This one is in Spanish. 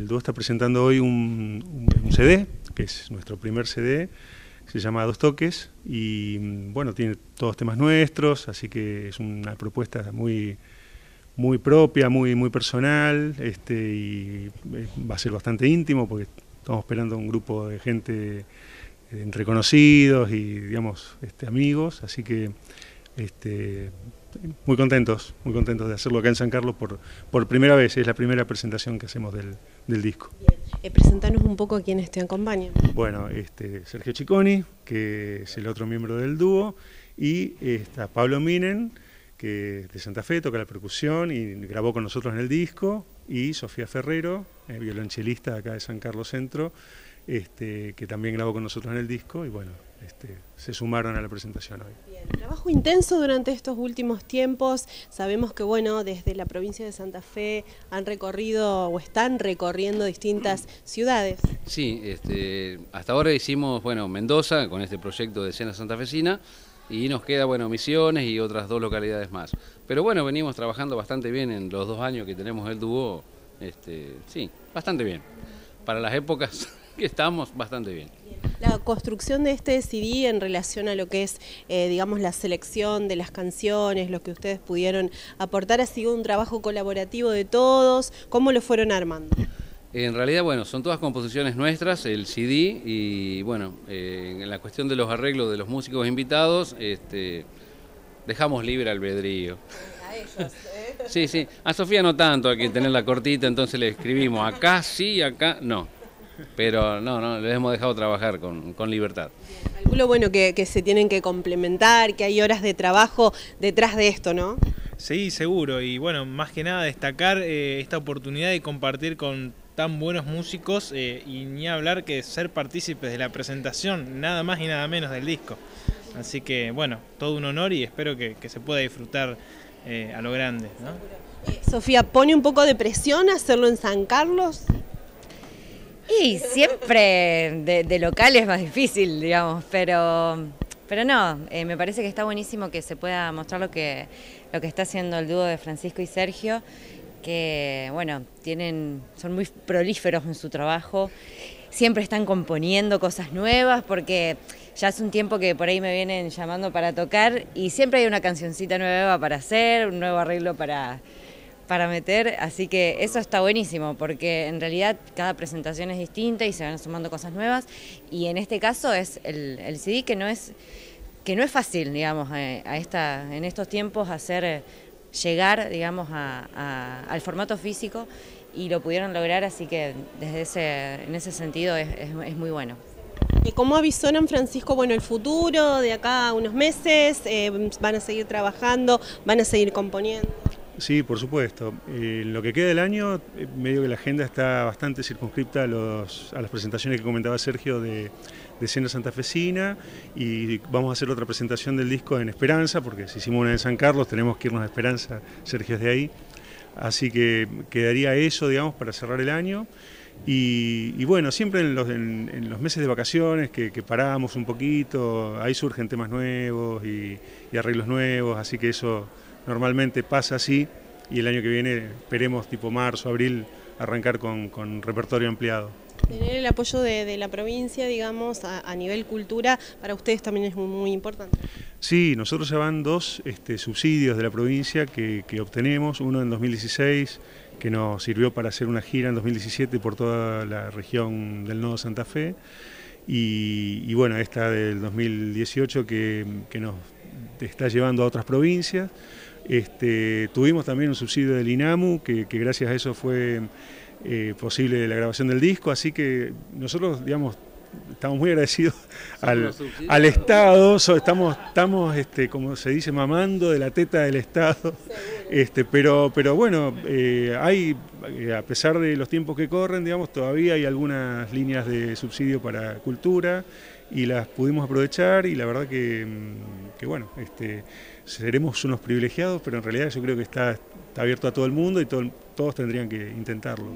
El dúo está presentando hoy un, CD, que es nuestro primer CD, se llama Dos Toques y bueno, tiene todos temas nuestros, así que es una propuesta muy, muy propia, muy, muy personal este, y eh, va a ser bastante íntimo porque estamos esperando un grupo de gente eh, reconocidos y digamos este, amigos, así que este, muy contentos, muy contentos de hacerlo acá en San Carlos por, por primera vez, es la primera presentación que hacemos del, disco. Eh, presentanos un poco a quienes te acompañan. Bueno, este, Sergio Chiconi, que es el otro miembro del dúo, y está Pablo Minen, que es de Santa Fe, toca la percusión y grabó con nosotros en el disco, y Sofía Ferrero, eh, violonchelista acá de San Carlos Centro, este, que también grabó con nosotros en el disco, y bueno, este, se sumaron a la presentación hoy. Trabajo intenso durante estos últimos tiempos. Sabemos que bueno, desde la provincia de Santa Fe han recorrido o están recorriendo distintas ciudades. Sí, este, hasta ahora hicimos bueno Mendoza con este proyecto de escena santafesina y nos queda bueno Misiones y otras dos localidades más. Pero bueno, venimos trabajando bastante bien en los dos años que tenemos el dúo. Este, sí, bastante bien. Para las épocas que estamos, bastante bien. La construcción de este CD en relación a lo que es, eh, digamos, la selección de las canciones, lo que ustedes pudieron aportar, ha sido un trabajo colaborativo de todos. ¿Cómo lo fueron armando? En realidad, bueno, son todas composiciones nuestras, el CD, y bueno, eh, en la cuestión de los arreglos de los músicos invitados, este, dejamos libre albedrío. A ellos, ¿eh? Sí, sí. A Sofía no tanto, hay que tenerla cortita, entonces le escribimos acá sí, acá no pero no, no, les hemos dejado trabajar con, con libertad. Calculo bueno que, que, se tienen que complementar, que hay horas de trabajo detrás de esto, ¿no? Sí, seguro, y bueno, más que nada destacar eh, esta oportunidad de compartir con tan buenos músicos eh, y ni hablar que ser partícipes de la presentación, nada más y nada menos del disco. Así que bueno, todo un honor y espero que, que se pueda disfrutar eh, a lo grande. ¿no? Sofía, ¿pone un poco de presión hacerlo en San Carlos? Y siempre de, local es más difícil, digamos, pero, pero no, eh, me parece que está buenísimo que se pueda mostrar lo que, lo que está haciendo el dúo de Francisco y Sergio, que bueno, tienen, son muy prolíferos en su trabajo, siempre están componiendo cosas nuevas porque ya hace un tiempo que por ahí me vienen llamando para tocar y siempre hay una cancioncita nueva para hacer, un nuevo arreglo para para meter, así que eso está buenísimo, porque en realidad cada presentación es distinta y se van sumando cosas nuevas, y en este caso es el, CD que no es, que no es fácil, digamos, eh, a, en estos tiempos hacer eh, llegar, digamos, al formato físico, y lo pudieron lograr, así que desde ese, en ese sentido es, muy bueno. ¿Y cómo avisonan, Francisco, bueno, el futuro de acá a unos meses? Eh, ¿Van a seguir trabajando? ¿Van a seguir componiendo? Sí, por supuesto. Eh, lo que queda del año, eh, medio que la agenda está bastante circunscripta a, las presentaciones que comentaba Sergio de, de Santa Santafesina y vamos a hacer otra presentación del disco en Esperanza, porque si hicimos una en San Carlos tenemos que irnos a Esperanza, Sergio es de ahí. Así que quedaría eso, digamos, para cerrar el año. Y, bueno, siempre en los, meses de vacaciones que, paramos un poquito, ahí surgen temas nuevos y arreglos nuevos, así que eso normalmente pasa así y el año que viene esperemos tipo marzo, abril arrancar con, repertorio ampliado. Tener el apoyo de, la provincia, digamos, a, nivel cultura, para ustedes también es muy, importante. Sí, nosotros ya van dos este, subsidios de la provincia que, obtenemos, uno en 2016 que nos sirvió para hacer una gira en 2017 por toda la región del Nodo Santa Fe y, bueno, esta del 2018 que, que nos está llevando a otras provincias. Este, tuvimos también un subsidio del INAMU, que, gracias a eso fue eh, posible la grabación del disco, así que nosotros, digamos, estamos muy agradecidos al, Estado, estamos, estamos este, como se dice, mamando de la teta del Estado, este, pero, pero bueno, eh, hay, eh, a pesar de los tiempos que corren, digamos, todavía hay algunas líneas de subsidio para cultura y las pudimos aprovechar y la verdad que, mm, que bueno, este, seremos unos privilegiados, pero en realidad yo creo que está, está abierto a todo el mundo y todos tendrían que intentarlo.